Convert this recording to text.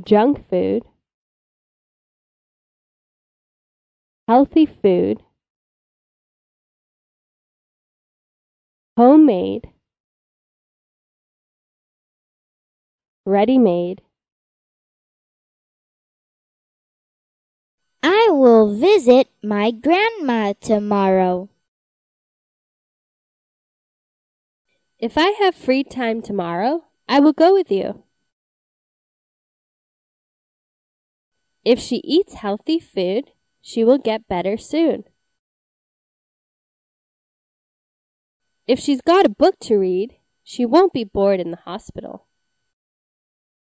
junk food, healthy food, homemade, ready made. I will visit my grandma tomorrow. If I have free time tomorrow, I will go with you. If she eats healthy food, she will get better soon. If she's got a book to read, she won't be bored in the hospital.